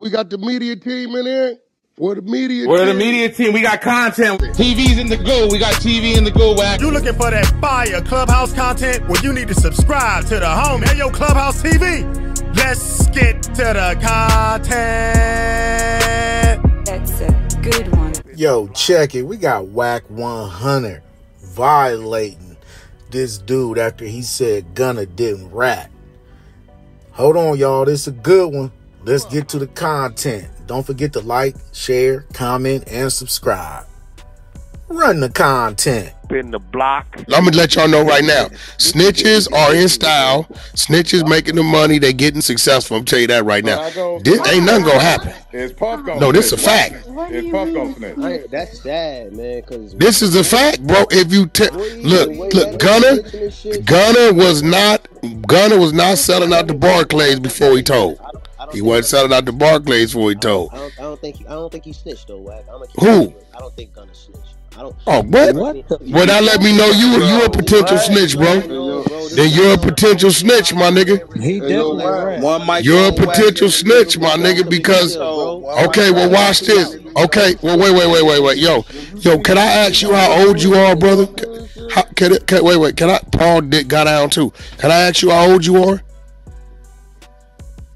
We got the media team in here. Where the media We're the media team. We got content. TV's in the go. We got TV in the go. Wack. You looking for that fire clubhouse content? Well, you need to subscribe to the home. Hey, yo, Clubhouse TV. Let's get to the content. That's a good one. Yo, check it. We got Wack 100 violating this dude after he said Gunna didn't rap. Hold on, y'all. This is a good one. Let's get to the content. Don't forget to like, share, comment, and subscribe. Run the content. in the block. I'm gonna let y'all know right now. Snitches are in style. Snitches making the money. They getting successful. I'm tell you that right now. This ain't nothing gonna happen. It's Puff gonna No, this is a fact. It's Puff gonna snitch? I, that's sad, man. Cause This is a fact, bro. If you te- look, look, Gunna, Gunna was not Gunna was not selling out the Barclays before he told. I don't, I don't He think- wasn't selling out the Barclays before he told. I don't, I don't think he, I don't think he snitched though, Wack. I'm Who? I don't think Gunna snitched. I don't. Oh, what? Well, that let me know you you a potential snitch, bro. Then you're a potential snitch, my nigga. He definitely ran. One mic. You're a potential snitch, my nigga, because okay, well watch this. Okay, well wait, wait, wait, wait, wait, yo, yo, can I ask you how old you are, brother? How, can it, can, wait, wait, can I? Paul Dick got down too. Can I ask you how old you are?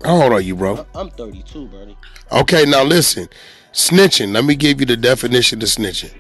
How old are you, bro? I'm 32, Bernie. Okay, now listen, snitching. Let me give you the definition of snitching.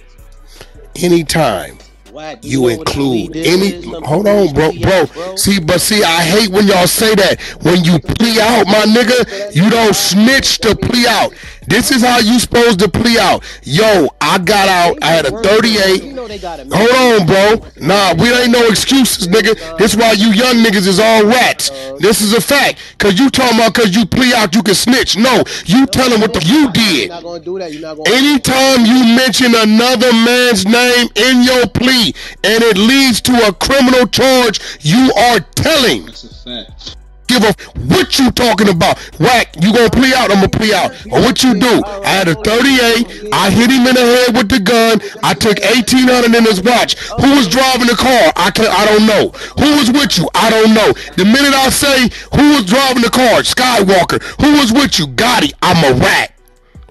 Anytime Wack, you a include any hold on bro plea bro see but see i hate when y'all say that when you plea out my nigga you don't snitch to plea out this is how you supposed to plea out yo i got out i had a 38 You know they got it. Hold on, bro. Nah, we ain't no excuses, nigga. This why you young niggas is all rats. This is a fact. Cause you talking about cause you plea out, you can snitch. No, you tell them what the you You're did. not gonna do that. You're not gonna. Anytime you mention another man's name in your plea and it leads to a criminal charge, you are telling. That's a fact. Give a what you talking about? Wack, you gonna plea out? I'm gonna plea out. Or what you do? I had a 38. I hit him in the head with the gun. I took 1800 in his watch. Who was driving the car? I can I don't know. Who was with you? I don't know. The minute I say who was driving the car, Skywalker. Who was with you? Gotti. I'm a rat.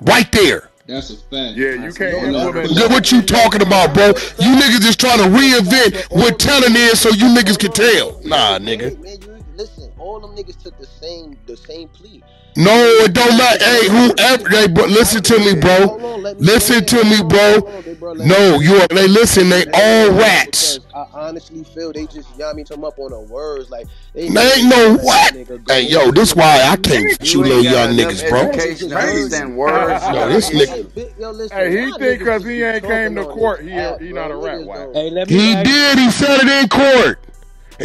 Right there. That's a fact. Yeah, you can't implement. Look what you talking about, bro. You niggas just trying to reinvent what telling is so you niggas can tell. Nah, nigga. Man, you, listen, all them niggas took the same, the same plea. No, it don't matter. Hey, whoever, they bro, listen to me, bro. Listen to me, bro. No, you are. They listen. They all rats. I honestly feel they just, you know what I up on the words. Like, they, They ain't no what. Hey, yo, this why I can't with you little young niggas, bro. Education to understand words. Yo, this nigga, Hey, he think because he ain't came to court, this he- he not a rat Niggas whack. don't- Hey, let me he did. He said it in court.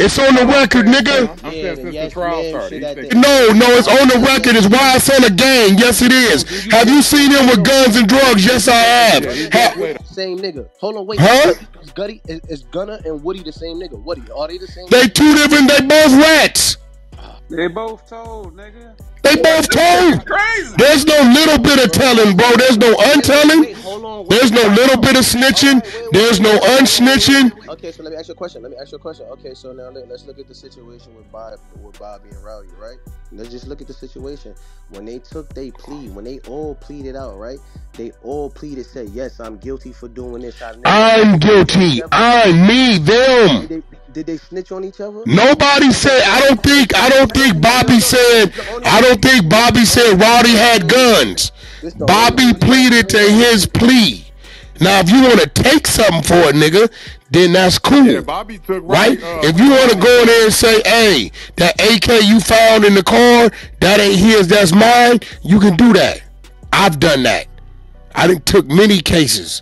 It's on the record, nigga. I'm Yeah, saying since yes the trial started, shit he at think- the- No, no, it's on the record. It's why it's on the gang. Yes, it is. Have you seen him with guns and drugs? Yes, I have. Ha- Same nigga. Hold on, wait. Huh? Is Gutty is, is Gunna and Woody the same nigga? Woody, are they the same? they two different. They both rats. They both told, nigga. They both told. Crazy. There's no little bit of telling, bro. There's no untelling. Wait, hold on. There's no little bit of snitching. There's no unsnitching. Okay, so let me ask you a question. Let me ask you a question. Okay, so now let, us look at the situation with Bob, with Bobby and Rowdy, right? Let's just look at the situation. When they took they plea, when they all pleaded out, right? They all pleaded, said, "Yes, I'm guilty for doing this." I never- I'm guilty. I'm me, them. They, did they snitch on each other? Nobody said. I don't think. I don't think Bobby said. I don't think Bobby said Rowdy had guns. Bobby pleaded to his plea. Now, if you want to take something for a nigga, then that's cool. Yeah, Bobby took right? uh, if you want to go in there and say, "Hey, that AK you found in the car, that ain't his, that's mine," you can do that. I've done that. I didn't took many cases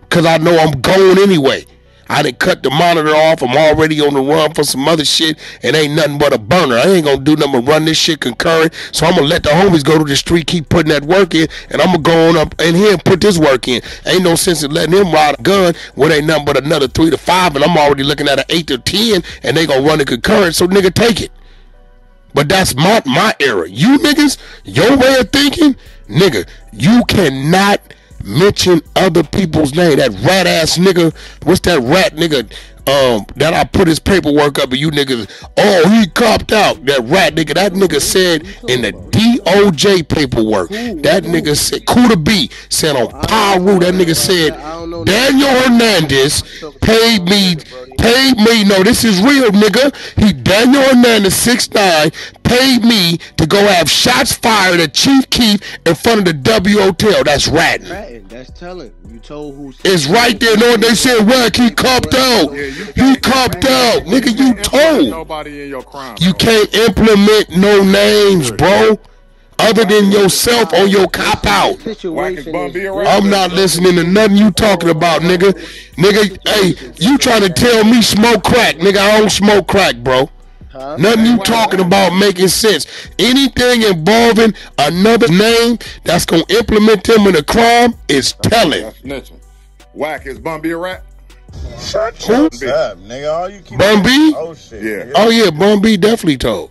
because I know I'm going anyway. I didn't cut the monitor off. I'm already on the run for some other shit, and ain't nothing but a burner. I ain't gonna do nothing but run this shit concurrent. So I'm gonna let the homies go to the street, keep putting that work in, and I'm gonna go on up in here and put this work in. Ain't no sense in letting him ride a gun when ain't nothing but another three to five, and I'm already looking at an eight to ten, and they gonna run it concurrent. So nigga, take it. But that's my my era. You niggas, your way of thinking, nigga, you cannot mention other people's name. That rat ass nigga, what's that rat nigga? Um, that I put his paperwork up and you niggas, oh he copped out. That rat nigga, that nigga said in the DOJ paperwork. That nigga said Kooda B said on Pyru, that nigga said Daniel Hernandez paid me paid me. No, this is real, nigga. He Daniel Hernandez six nine paid me to go have shots fired at Chief Keef in front of the W Hotel. That's ratting. Ratting, that's telling. You told who. It's right there. No, they said, "Well, he cupped out. He cupped out, nigga. You told. Nobody in your crime. You can't implement no names, bro, other than yourself on your cop out. Situation Bum is, be around. I'm not listening to nothing you talking about, nigga. Nigga, hey, you trying to tell me smoke crack, nigga? I don't smoke crack, bro. Nothing you talking about making sense. Anything involving another name that's gonna implement them in a crime is telling. Wack is Bum be a rat? Shut Who? up, nigga. All you keep Bun B? Oh shit. Yeah. Oh yeah, Bun B definitely told.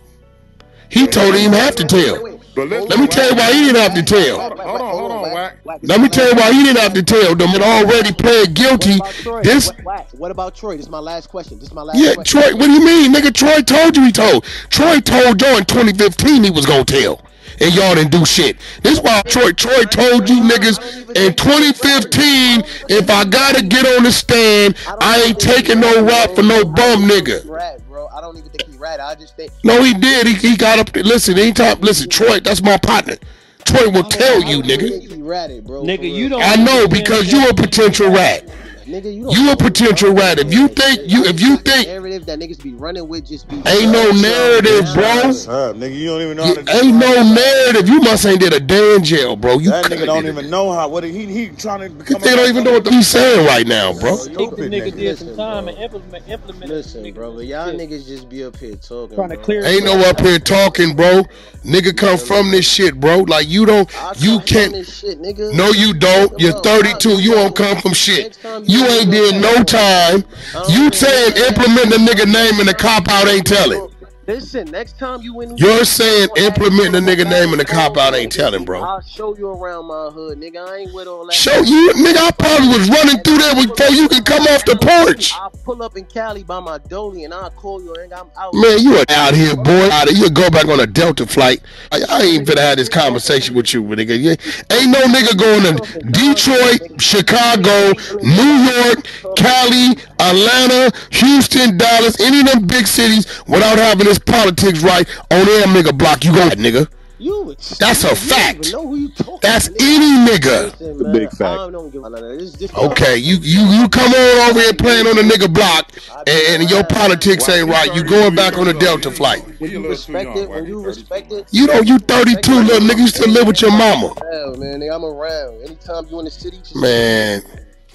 He told him have to tell. But listen, Let me tell you why he didn't have to tell. Hold on, hold on, hold on, Wack. Let me tell you why he didn't have to tell them that already pled guilty. What about Troy? This What, what- what about Troy? This is my last question. This is my last yeah, question. Troy. What do you mean, nigga? Troy told you he told. Troy told y'all in 2015 he was gonna tell, and y'all didn't do shit. This is why Troy. Troy told you niggas in 2015 if I gotta get on the stand, I ain't taking no rap for no bum nigga. Rat, bro. I don't even think he rat. I just think. No, he did. He, he got up. Listen, anytime. Listen, Troy. That's my partner. Troy will tell you, nigga. think he ratted, bro. Nigga, you don't- I know because you a potential rat. Nigga, you don't You a potential rat. If you think you, if you think narrative that niggas be running with just be ain't no narrative, bro. What's up, nigga? You don't even know how You, to ain't no narrative. You must ain't did a day in jail, bro. You That nigga don't did it. even know how. What he he trying to become. They don't even know what he's saying right now, bro. Think the Stupid nigga nigga. did some Listen, time bro. and implement implement. Listen, bro, but y'all niggas just be up here talking. trying to clear. Ain't no up here talking, bro. Nigga come from this shit, bro. Like you don't, you can't. this Shit, nigga. No, you don't. You're 32. You won't come from shit. You ain't did no time. You saying implement the nigga name and the cop out ain't telling. Listen, next time you in, You're saying implement the nigga name and the cop out ain't telling, bro. I'll show you around my hood, nigga. I ain't with all that. Show you, nigga. I probably was running through there before you could come off the porch. I'll pull up in Cali by my dolly and I'll call you and I'm out. Man, you are out here, boy. Out here, you go back on a Delta flight. I, I ain't finna have this conversation with you, nigga. You, ain't no nigga going to Detroit, Chicago, New York, Cali, Atlanta, Houston, Dallas, any of them big cities without having this politics right oh, on their nigga block. You go, nigga. You, That's a fact. Even know who you talking That's to, any nigga. Listen, man, big fact. Give a this, this Okay, you you you come on over here playing on the nigga block, and, and your politics ain't right. You going back on the Delta flight. When you respect it, when you respect it, You know you 32, little nigga. You still live with your mama. man, I'm around. Anytime you in the city, Man,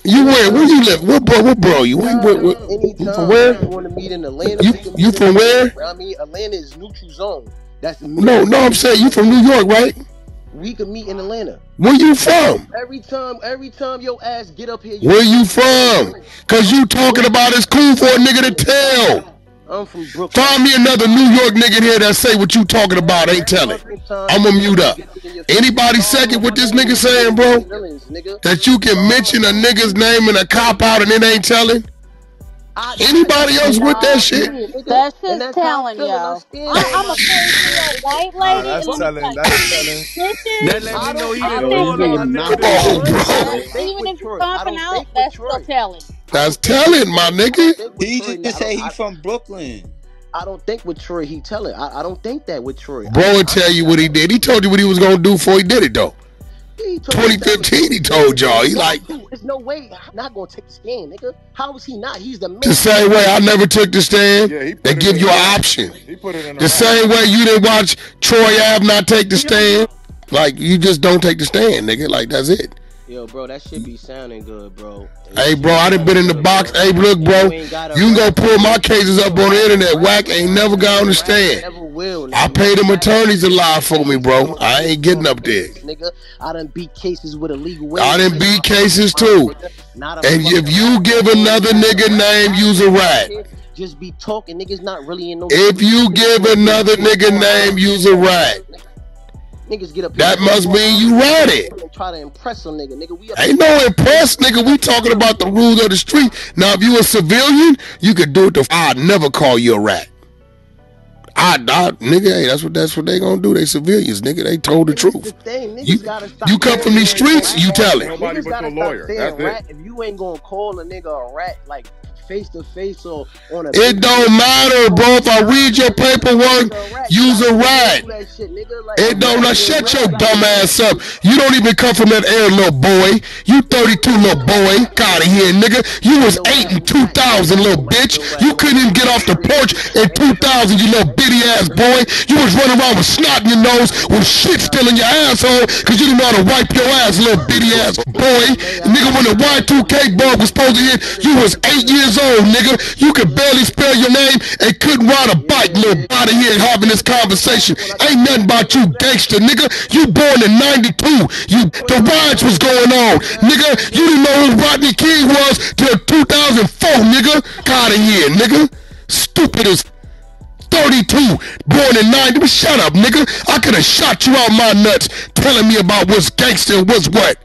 you where? Where you live? What bro? What bro? You where? where, where you from where? you want to meet in Atlanta, You- you from where? I mean, Atlanta is neutral zone. That's No, no. I'm saying you from New York, right? We can meet in Atlanta. Where you from? Every time, every time your ass get up here, you Where you from? Cause you talking about it's cool for a nigga to tell. I'm from Brooklyn. Find me another New York nigga here that say what you talking about ain't telling. I'ma mute up. Anybody second what this nigga saying, bro? That you can mention a nigga's name and a cop out and it ain't telling? I- Anybody else with that shit? That's just telling, feel, and I yo. stand I, I'm a it. crazy white lady. that's telling. That's telling. That let me know he I didn't think- know on my nigga. Oh, bro. even if you're bumping out, that's still telling. That's telling, my nigga. He just say he from Brooklyn. I don't think with Troy he telling. I, I don't think that with Troy. Bro will tell you what he did. He told you what he was gonna do before he did it though. He 2015 he told y'all. He like There's no way I'm not gonna take the stand, nigga. How is he not? He's the man. the same way I never took the stand. Yeah, he They give you an option. He put it in The same way you didn't watch Troy Ave not take the stand. Like you just don't take the stand, nigga. Like that's it. Yo, bro, that shit be sounding good, bro. Hey, bro, I done been in the box. Hey, look, bro, you can go pull my cases up on the internet. Wack ain't never got on the stand. Never will. I pay them attorneys a lie for me, bro. I ain't getting up there. Nigga, I done beat cases with illegal ways. I done beat cases too. And if you give another nigga name, use a rat. Just be talking, niggas not really in no. If you give another nigga name, use a rat. Niggas get up. That must mean you ratted. And try to impress a nigga, nigga. We up Ain't no impress, nigga. We talking about the rules of the street. Now, if you a civilian, you could do it. To, I'd never call you a rat. I, I nigga, hey, that's what that's what they gonna do. They civilians, nigga. They told the That's the truth. thing. You- stop you come from these streets, you tell it. Nobody but gotta your lawyer. stop saying That's it. if you ain't gonna call a nigga a rat like face to face or on a. It don't matter, bro. If I read your paperwork, use a rat. It don't now shut your dumb ass up. You don't even come from that air, little boy. You 32, little boy. Got of here, nigga. You was eight in 2000, little bitch. You couldn't even get off the porch in 2000, you little bitty ass boy. You was running around with snot in your nose, with shit still in your asshole, cause you didn't know how to wipe your ass, little bitty ass boy. Nigga, when the Y2K bug was supposed to hit, you was eight years old, nigga. You could barely spell your name and couldn't ride a bike, little body here having this conversation. Ain't nothing about you, gangster, nigga. You born in 92. You the riots was going on. Nigga, you didn't know who Rodney King was till 2004, nigga. Out of here, nigga. Stupid as 32, born in 90. But shut up, nigga. I could have shot you out my nuts telling me about what's gangster and what's what.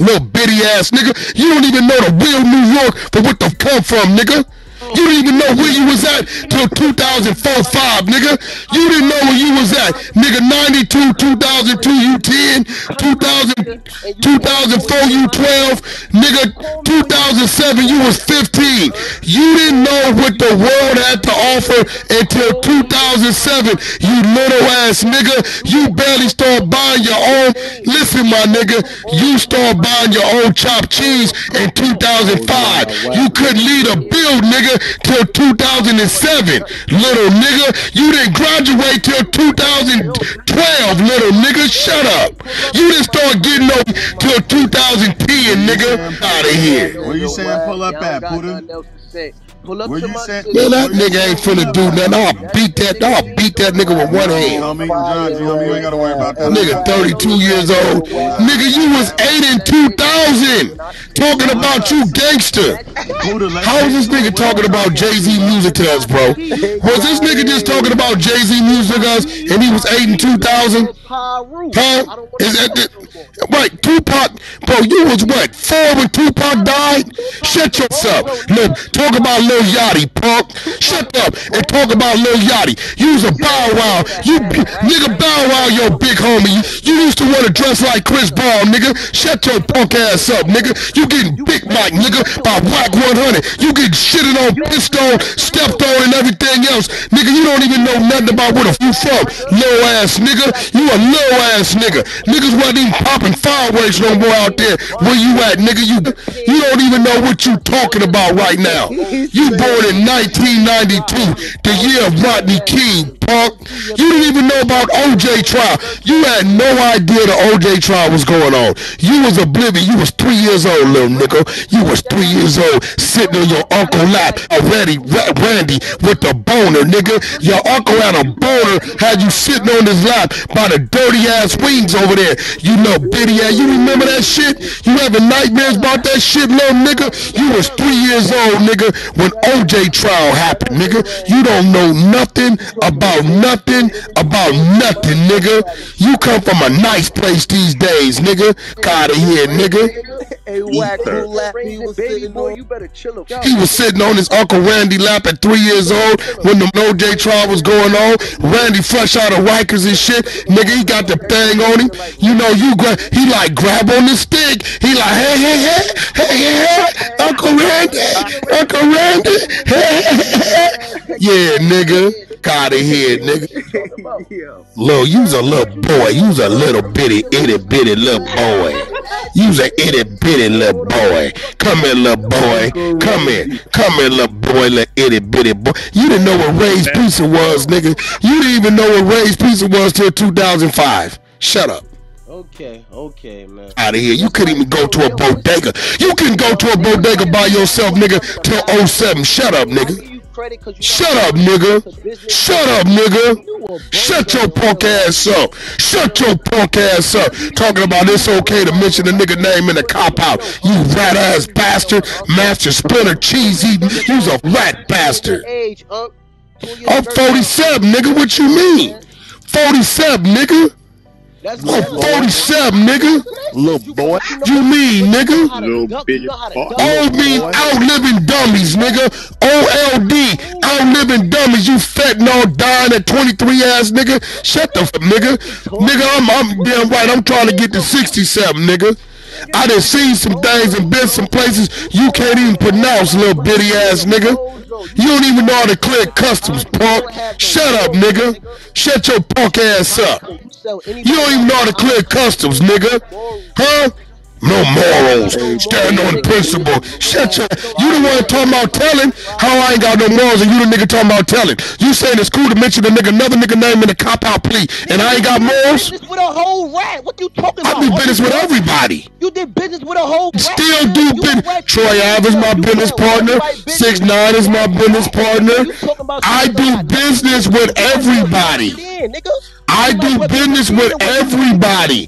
Little bitty ass nigga. You don't even know the real New York for what the come from, nigga. You didn't even know where you was at till 2004 5, nigga. You didn't know where you was at. Nigga, 92, 2002, you 10, 2000, 2004, you 12, nigga, 2007, you was 15. You didn't know what the world had to offer until 2007, you little ass nigga. You barely start buying your own. Listen, my nigga, you start buying your own chopped cheese in 2005. You couldn't lead a bill, nigga, till 2007, little nigga. You didn't graduate till 2012, little nigga. Shut up. You didn't start getting no till 2010, nigga. Out of here. Where you saying pull up at, Buddha? Pull up Where to you my said- shit. Man, that nigga ain't finna do nothing. I'll beat that. I'll beat that nigga with one hand. Homie, John, G, homie, you ain't gotta worry about that. Nigga, 32 years old. Nigga, you was 8 in 2000. Talking about you gangster. How is this nigga talking about Jay-Z music to us, bro? Was this nigga just talking about Jay-Z music to us and he was 8 in 2000? Huh? Is that the, right? Tupac, bro, you was what? Four when Tupac died? Shut yourself. Lil, talk about Lil Yachty, punk. Shut up and talk about Lil Yachty. You was a Bow Wow. You nigga Bow Wow, your big homie. You, used to want to dress like Chris Brown, nigga. Shut your punk ass up, nigga. You getting big mic, nigga, by Wack 100. You get shitted on, on, stepped on, and everything else. Nigga, you don't even know nothing about where the you from. Low ass nigga. You a low ass nigga. Niggas wasn't even popping fireworks no more out there. Where you at, nigga? You you don't even know what you talking about right now. You born in 1992, the year of Rodney King, You didn't even know about OJ trial. You had no idea the OJ trial was going on. You was oblivious. You was three years old, little nigga. You was three years old, sitting on your uncle lap, already Ra- Randy with the boner, nigga. Your uncle had a boner, had you sitting on his lap by the dirty ass wings over there. You know, bitty ass. You remember that shit? You having nightmares about that shit, little nigga? You was three years old, nigga, when OJ trial happened, nigga. You don't know nothing about nothing about nothing, nigga. You come from a nice place these days, nigga. Out of here, nigga. Hey, whack, who lap he was baby boy, you better chill out. He was sitting on his Uncle Randy lap at three years old when the OJ trial was going on. Randy fresh out of Rikers and shit. Nigga, he got the thing on him. You know, you gra- he like grab on the stick. He like, hey, hey, hey, hey, hey, hey, Uncle Randy, Uncle Randy. Hey, hey, hey. Yeah, nigga. Out of here, nigga. Lil, you's a little boy. You's a little bitty, itty bitty little boy. You's a itty bitty little boy. Come here, little boy. Come here. Come here, little boy, little itty bitty boy. You didn't know what Ray's Pizza was, nigga. You didn't even know what Ray's Pizza was till 2005. Shut up. Okay, okay, man. Out of here. You couldn't even go to a bodega. You can go to a bodega by yourself, nigga, till 07. Shut up, nigga. Shut up, nigga. Shut up, nigga. Shut your punk ass up. Shut your punk ass up. Talking about it's okay to mention a nigga name in a cop out. You rat ass bastard. Master Splinter cheese eating. You's a rat bastard. I'm 47, nigga. What you mean? 47, nigga. That's I'm 47, nigga. little boy. You mean, nigga? Little bitty fuck. Old mean outliving dummies, nigga. OLD, outliving dummies. You fat and all dying at 23 ass nigga. Shut the fuck, nigga. Nigga, I'm, I'm damn right. I'm trying to get to 67, nigga. I done seen some things and been some places you can't even pronounce, little bitty ass nigga. You don't even know how to clear customs, punk. Shut up, nigga. Shut your punk ass up. You don't even know how to clear customs, nigga. Huh? No morals. Stand on principle. Shut your. You the one talking about telling how I ain't got no morals, and you the nigga talking about telling. You saying it's cool to mention a nigga another nigga name in a cop out plea, and I ain't got morals? Business with a whole rat. What you talking about? I do business with everybody. You did business with a whole rat. Still do business. Troy Ave is my business partner. Six Nine is my business partner. You talking about I do business with everybody. I do business with everybody.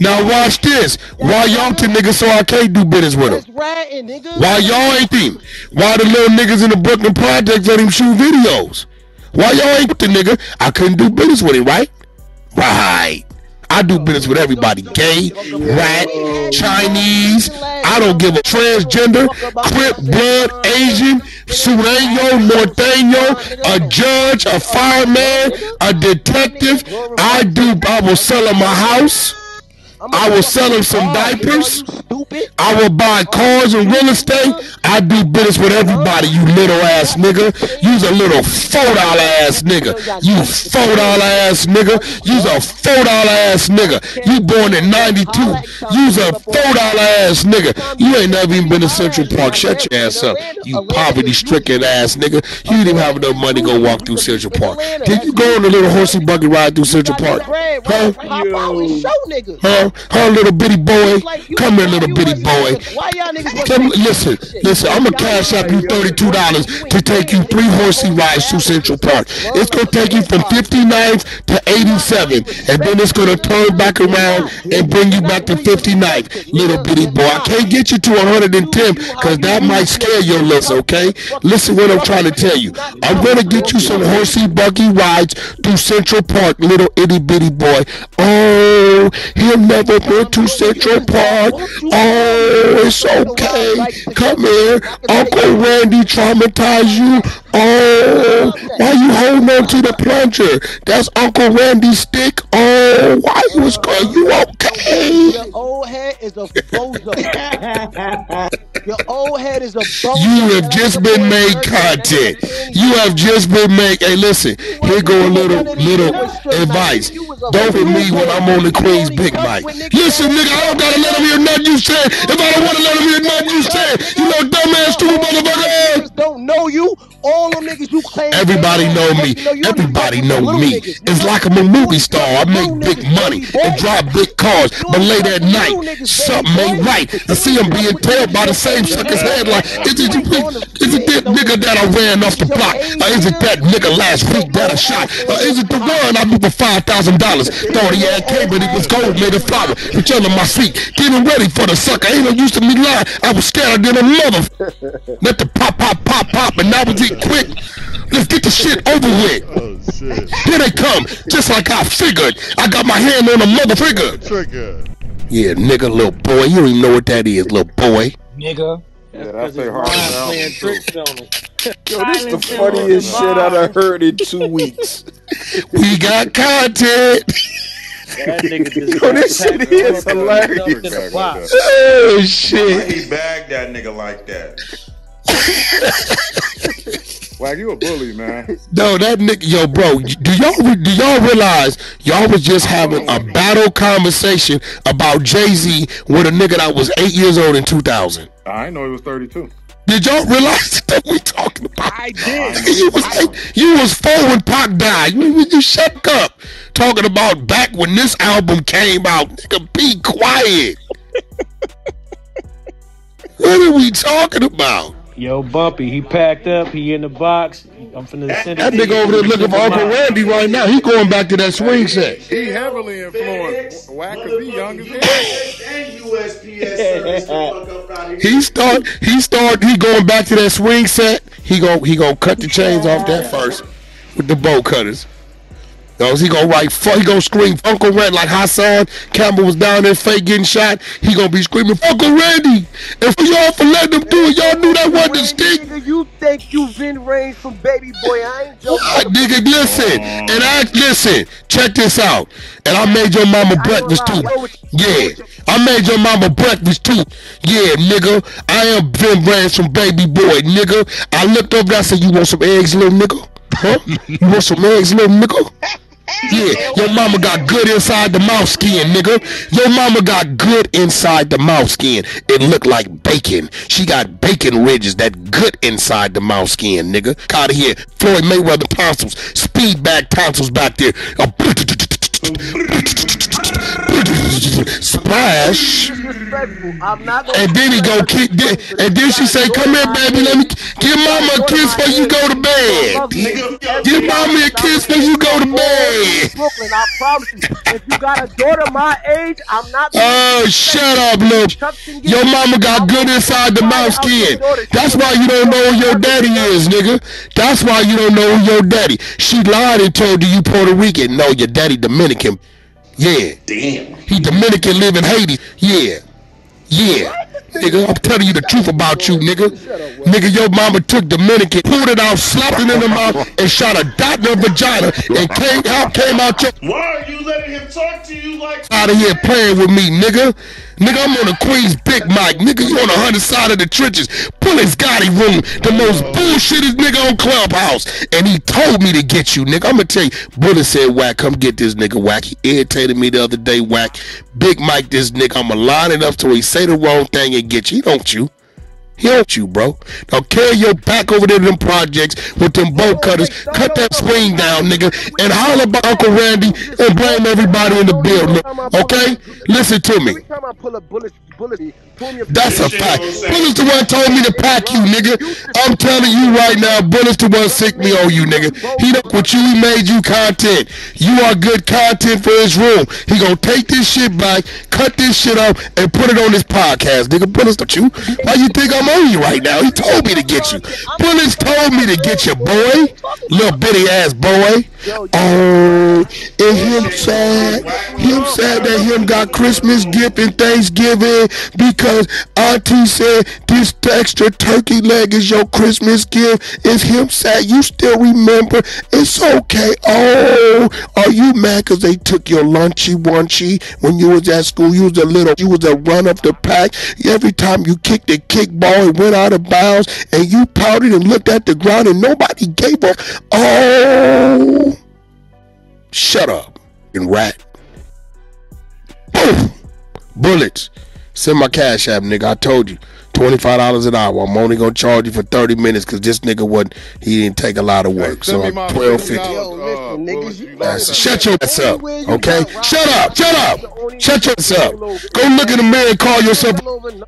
Now watch this. Why y'all to niggas so I can't do business with them? Why y'all ain't them? Why the little niggas in the Brooklyn Projects let him shoot videos? Why y'all ain't with the nigga? I couldn't do business with him, right? Right. I do business with everybody. Gay, rat, Chinese. I don't give a transgender, Crip, blood, Asian, Sureño, Norteño, a judge, a fireman, a detective. I do. I will sell a house. I will sell him some diapers. I will buy cars and real estate. I do business with everybody, you little ass nigga. You's a little four dollar ass nigga. You four dollar ass nigga. You's a four dollar ass nigga. You born in 92. You's a four dollar ass nigga. You ain't never even been to Central Park. Shut your ass up. You poverty stricken ass nigga. You didn't even have enough money to go walk through Central Park. Did you go on a little horsey buggy ride through Central Park? Huh? Pop out and show niggas. Huh? Huh, little bitty boy? Come here, little bitty boy. Why y'all Come, listen, listen. I'm gonna cash up you thirty-two dollars to take you three horsey rides to Central Park. It's gonna take you from 59th to 87, and then it's gonna turn back around and bring you back to 59th, little bitty boy. I can't get you to 110 because that might scare your lips. Okay, listen what I'm trying to tell you. I'm gonna get you some horsey buggy rides to Central Park, little itty bitty boy. Oh, he'll never been to Central Park. Oh, it's okay. Come here. Uncle Randy traumatized you. Oh, why you holding on to the plunger? That's Uncle Randy's stick. Oh, why you was going? You okay? Your old head is a bozo. Your old head is a bozo. You have just been made content. You have just been made. Hey, listen. Here go a little little advice. Don't hit me when I'm on the Queen's big mic. Listen, nigga, I don't gotta let him hear nothing you said. If I don't want to let him hear nothing you said, you know, dumbass, stupid motherfucker. Don't know you. All them niggas you claim. Everybody know me. Everybody know me. It's like I'm a movie star. I make big money and drive big cars. But late at night, something ain't right. I see him being tailed by the same sucker's head. Like, is it, is it that nigga that I ran off the block? Or is it that nigga last week that I shot? Or is it the one I moved for five thousand dollars? Thought he had cable, he was gold, made a flower. Reach under my feet, getting ready for the sucker. Ain't no use to me lying. I was scared than a mother. Let the pop, pop, pop, pop, and that was it quick. Let's get the shit over with. Oh shit. Here they come, just like I figured. I got my hand on a mother figure. Trigger. Yeah, nigga, little boy. You don't even know what that is, little boy. Nigga. Yeah, that's their hard now. playing tricks on it. Yo, this the funniest shit I've heard in two weeks. We got content. That nigga just Yo, this shit is hilarious. in the box. Oh Why shit. he bagged that nigga like that? Wag, you a bully, man. No, that nigga, yo, bro. Do y'all re- do y'all realize y'all was just having a battle conversation about Jay Z with a nigga that was eight years old in 2000? I didn't know he was 32. Did y'all realize that we talking about? I did. You was eight, you was four when Pac died. You, you, you shut up. Talking about back when this album came out. Nigga, be quiet. what are we talking about? Yo, Bumpy, he packed up. He in the box. I'm finna send it. That to nigga you. over there looking for Uncle Randy right now. He going back to that swing set. He heavily influenced Wack because he young as hell. And USPS service the fuck up out of here. He start he start he going back to that swing set. He go. he gonna cut the chains off that first with the bow cutters. Yo, he gonna write, he gonna scream Uncle Randy like Hassan Campbell was down there fake getting shot. He gonna be screaming Uncle Randy. And for y'all for letting him do it, y'all knew that wasn't the stick. Nigga, you think you Ving Rhames from Baby Boy? I ain't joking. Nigga, listen. And I listen. Check this out. And I made your mama breakfast too. Yeah, I made your mama breakfast too. Yeah, nigga. I am Ving Rhames from Baby Boy, nigga. I looked up and I said, "You want some eggs, little nigga? Huh? You want some eggs, little nigga?" Yeah, your mama got good inside the mouth skin, nigga. Your mama got good inside the mouth skin. It looked like bacon. She got bacon ridges that good inside the mouth skin, nigga. Out of here, Floyd Mayweather tonsils, speed back tonsils back there. Splash. And then he go kick, and then she say, "Come here, baby, let me give mama a kiss before you go to bed. Give mama a kiss before you go to bed." Brooklyn, I promise you. If you got a daughter my age, I'm not. Oh, shut up, little. Your mama got good inside the mouth skin. That's why you don't know who your daddy is, nigga. That's why you don't know who your daddy. She lied and told you you Puerto Rican. No, your daddy Dominican. Yeah. Damn. He Dominican, live in Haiti. Yeah. Yeah. Nigga, I'm telling you the truth about you, nigga. Nigga, your mama took Dominican, pulled it out, slapped it in the mouth, and shot a dot in her vagina, and came out, came out your Why are you letting him talk to you like out of here playing with me, nigga. Nigga, I'm on the Queen's Big Mike. Nigga, you on the hundred side of the trenches. Bullet Gotti room, the most bullshitted nigga on Clubhouse. And he told me to get you, nigga. I'ma tell you, Bullet said, Wack, come get this nigga, Wack. He irritated me the other day, Wack. Big Mike, this nigga, I'ma line it up so he say the wrong thing and get you. Don't you. Don't you, bro. Now carry your back over to them projects with them bolt cutters. Cut that swing down, nigga, and holler about Uncle Randy and blame everybody in the building. Okay? Listen to me. Every time I pull a bullet, bullet, pull me a That's a fact. Bullet's the one told me to pack you, nigga. I'm telling you right now, Bullet's the one sick me on you, nigga. He done with you, he made you content. You are good content for his room. He gonna take this shit back, cut this shit up, and put it on his podcast, nigga. Bullet's not you. Why you think I'm on you right now? He told me to get you. Bullets told me to get you, boy. Little bitty ass boy. Oh, and him sad. Him sad that him got Christmas gift and Thanksgiving because Auntie said this extra turkey leg is your Christmas gift. Is him sad? You still remember? It's okay. Oh, are you mad because they took your lunchy wunchy when you was at school? You was a little, you was a run of the pack. Every time you kicked the kickball, it went out of bounds, and you pouted and looked at the ground, and nobody gave up. Oh, shut up, and rat. Boom. Bullets. Send my cash app, nigga. I told you. $25 an hour. I'm only gonna charge you for 30 minutes because this nigga wasn't he didn't take a lot of work. So I'm 1250. That's- Shut your ass up. Okay? Shut up. Shut up. Shut your ass up. Go look in the mirror and call yourself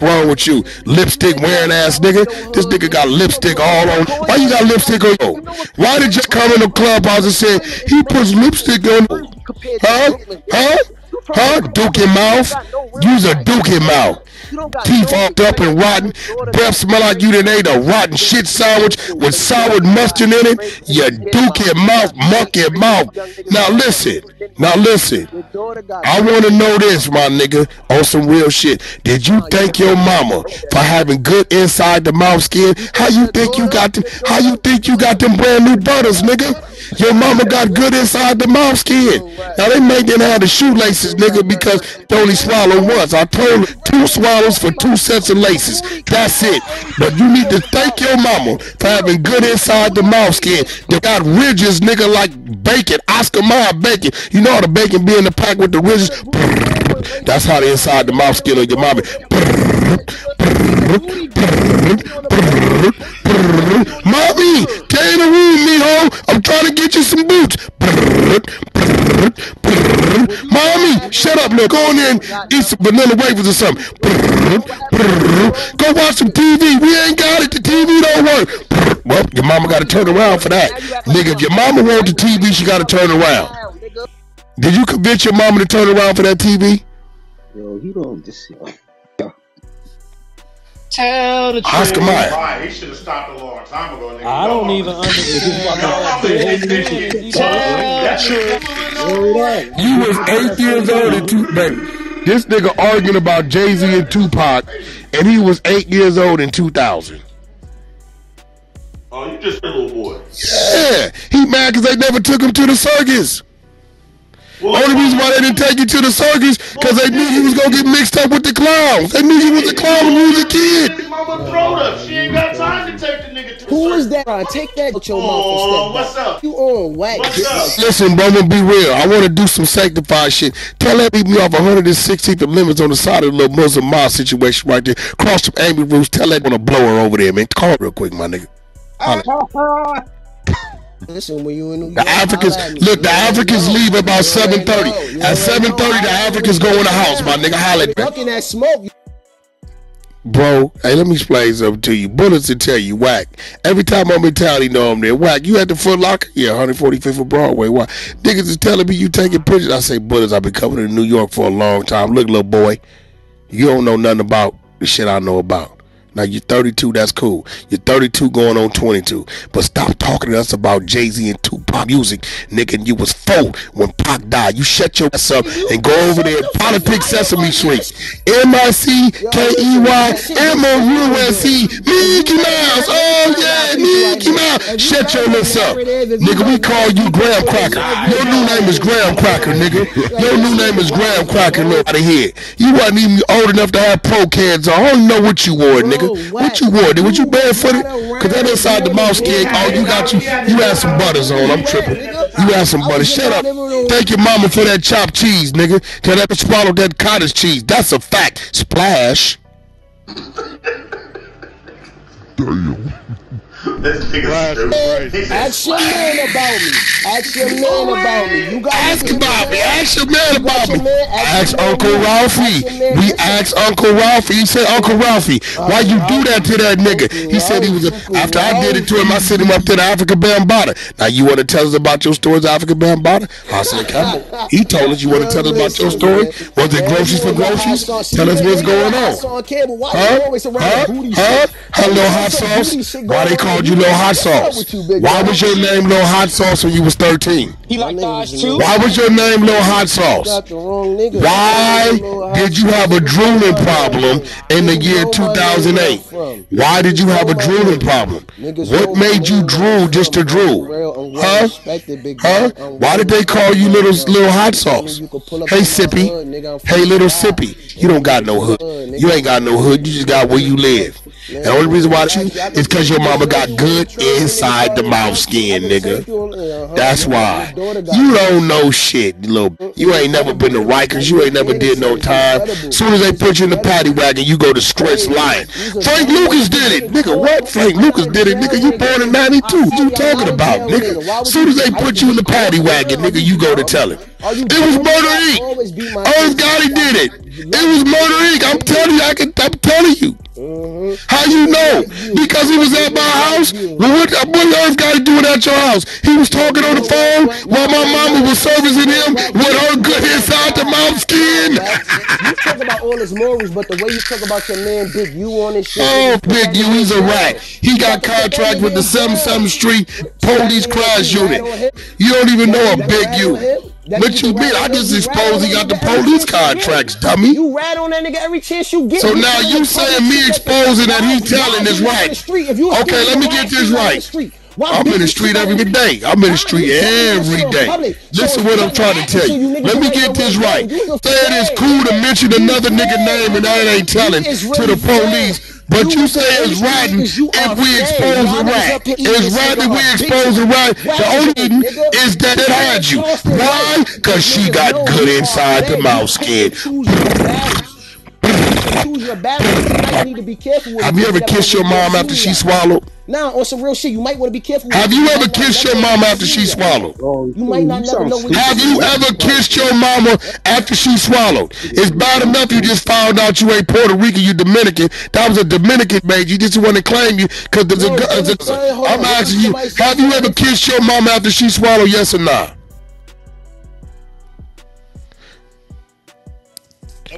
wrong with you. Lipstick wearing ass nigga. This nigga got lipstick all on. Why you got lipstick on you? Why did you come in the clubhouse and say he puts lipstick on? Huh? Huh? Huh? Dookie mouth? Use a dookie mouth. Teeth all up and rotten. Breath smell like you done ate a rotten shit sandwich with sour mustard in it. You dookie mouth, monkey mouth. Now listen. Now listen. I want to know this, my nigga, on some real shit. Did you thank your mama for having good inside the mouth skin? How you think you got them? How you think you got them brand new butters, nigga? Your mama got good inside the mouth skin. Now they made them out the shoelaces, nigga, because they only swallow once. I told her two swallows for two sets of laces. That's it. But you need to thank your mama for having good inside the mouth skin. They got ridges, nigga, like bacon, Oscar Mayer bacon. You know how the bacon be in the pack with the ridges? That's how the inside the mouth skin of your. Mommy, stay in the room, mijo. I'm trying to get you some boots. Mommy, shut up, look. Go in there and eat some vanilla wafers or something. Go watch some TV. We ain't got it. The TV don't work. Well, your mama got to turn around for that. Nigga, if your mama want the TV, she got to turn around. Did you convince your mama to turn around for that TV? Yo, he don't just. Tell the truth. Oscar Mayer. He should have stopped a long time ago. Nigga. I don't even understand. You was eight years old in two, baby. This nigga arguing about Jay Z and Tupac, and he was eight years old in 2000. Oh, you just a little boy. Yeah, he mad because they never took him to the circus. Only reason why they didn't take you to the circus because they knew you was gonna get mixed up with the clowns. They knew you was a clown when you was a kid. His mama throwed up. She ain't got time to take the nigga to Who the is that? Ron? Take that out your Oh, mouth and oh, what's up? You on whack. What's up? Listen, bro, I'm gonna be real. I want to do some sanctified shit. Tell that beat me off 116th Amendments on the side of the little Muslim mosque situation right there. Cross some Amy Roos. Tell that wanna blow her over there, man. Call her real quick, my nigga. Listen, when you in New York, The Africans holla at me. look. The Africans leave about seven thirty. At seven thirty, the Africans go in the house, my nigga. Holla at. Ducking that smoke. Bro, hey, let me explain something to you. Bullets to tell you, whack. Every time I'm in town, he know I'm there. Whack, you at the Foot Locker? Yeah, 145th of Broadway. Why? Niggas is telling me you taking pictures. I say, Bullets, I've been coming to New York for a long time. Look, little boy, you don't know nothing about the shit I know about. Now you're 32, that's cool. You're 32 going on 22. But stop talking to us about Jay-Z and Tupac music, nigga. And you was four when Pac died. You shut your ass up and go over there and politic Sesame Street. M-I-C-K-E-Y-M-O-U-S-E. Mickey Mouse. Oh, yeah, Mickey Mouse. Shut your lips up. Nigga, we call you Graham Cracker. Your new name is Graham Cracker, nigga. Your new name is Graham Cracker. Look out of here. You wasn't even old enough to have pro cans on. I don't know what you wore, nigga. What you wore? Did was you barefooted? Cause that inside the mouse skin. Oh, you got you. You had some butters on. I'm tripping. You had some butter. Shut up. Thank your mama for that chopped cheese, nigga. Tell that bitch swallow that cottage cheese. That's a fact. Splash. This nigga's stupid. Ask your man about me. Ask your man about me. You got Ask about me. Ask your man about me. Ask your man, Uncle man, Ralphie. ask. We asked Uncle Ralphie. He said, Uncle Ralphie, why you do that to that nigga? He said he was, a, after I did it to him, I sent him up to the Afrika Bambaataa. Now, you want to tell us about your stories, Afrika Bambaataa? I said, come on. He told us you want to tell us about your story. Was it groceries for groceries? Tell us what's going on. Huh? Huh? Huh? Huh, little hot sauce? Why they called you little hot sauce? Why was your name little hot sauce when you was 13? He like thighs too. Why was your name little hot sauce? Got the wrong nigga. Why did you have a drooling problem in the year 2008? Why did you have a drooling problem? What made you drool just to drool? Huh? Huh? Why did they call you little little hot sauce? Hey Sippy. Hey little Sippy. You don't got no hood. You ain't got no hood. You just got where you live. The only reason why you is because your mama got good inside the mouth skin, nigga. That's why. You don't know shit, little. You ain't never been to Rikers. You ain't never did no time. Soon as they put you in the paddy wagon, you go to stretch line. Frank Lucas did it, nigga. What? Frank Lucas did it, nigga. You born in '92. What you talking about, nigga? Soon as they put you in the paddy wagon, nigga, you go to tell him. It was Murder Inc. God, he did it. It was Murder Inc. I'm telling you, I can. I'm telling you. Mm-hmm. How you know? Because he was at my house. Well, what, uh, what Earth got to do it at your house? He was talking on the phone while my mama was servicing him with her good inside the mouth skin. You talk about all his morals, but the way you talk about your man Big U on this shit. Oh, Big U, he's a rat. He got contract with the 77th Street Police Crash Unit. You don't even know a Big U. What you mean? I just exposed he got the police contracts, dummy. You rat on that nigga every chance you get. So now you saying me exposing that he telling is right. Okay, let me get this right. I'm in the street every day. I'm in the street every day. Listen what I'm trying to tell you. Let me get this right. Saying it's cool to mention another nigga name and that ain't telling to the police. But you say it's rotten if we expose a rat. It's rotten if we expose a rat. The only thing is that it had you. Why? Because she got good inside the mouth skin. choose your battles. You need to be careful Have you ever kissed your mom after she swallowed? Now, on some real shit, you might want to be careful. Have you ever kissed your mom after she swallowed? Oh, you might not never know what Have you ever kissed your mama after she swallowed? It's bad enough you just found out you ain't Puerto Rican, you Dominican. That was a Dominican made. You just want to claim you because there's a, there's a. I'm asking you, have you ever kissed your mama after she swallowed? Yes or not?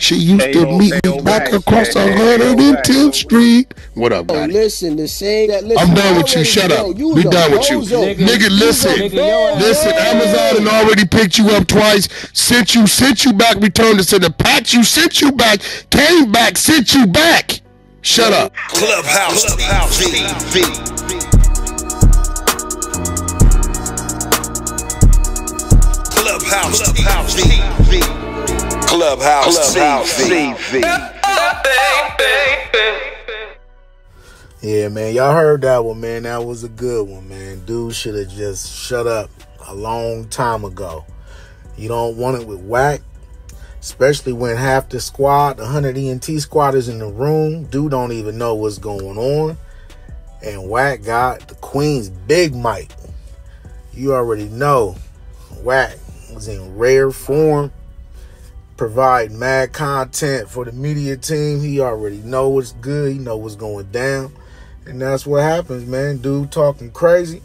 She used to meet me back across 110th Street. What up, Oh, listen, the same that listen. I'm done with you. Shut up. you We done with you. bozo. Nigga, listen. You was a. Listen, Amazon had already picked you up twice, sent you, sent you back, returned to send the patch you, sent you back, came back, sent you back. Shut up. Clubhouse TV. Clubhouse TV. Clubhouse TV. Yeah, man, y'all heard that one, man. That was a good one, man. Dude should have just shut up a long time ago. You don't want it with whack, especially when half the squad, the 100 ENT squad, is in the room. Dude don't even know what's going on. And whack got the Queen's big mic. You already know whack was in rare form provide mad content for the media team. He already know what's good. He know what's going down. And that's what happens, man. Dude talking crazy.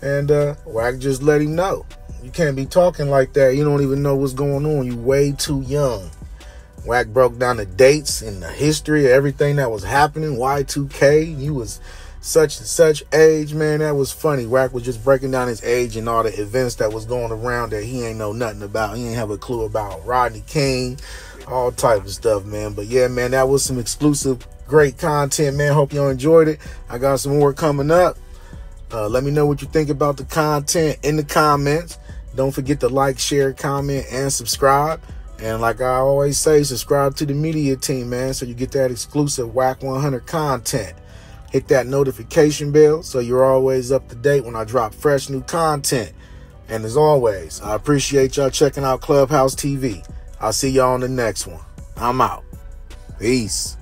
And uh Wack just let him know. You can't be talking like that. You don't even know what's going on. You way too young. Wack broke down the dates and the history of everything that was happening. Y2K. You was such and such age, man. That was funny. Wack was just breaking down his age and all the events that was going around that he ain't know nothing about. He ain't have a clue about Rodney King, all type of stuff, man. But yeah, man, that was some exclusive, great content, man. Hope y'all enjoyed it. I got some more coming up. Uh, let me know what you think about the content in the comments. Don't forget to like, share, comment, and subscribe. And like I always say, subscribe to the media team, man, so you get that exclusive Wack 100 content. Hit that notification bell so you're always up to date when I drop fresh new content. And as always, I appreciate y'all checking out Clubhouse TV. I'll see y'all on the next one. I'm out. Peace.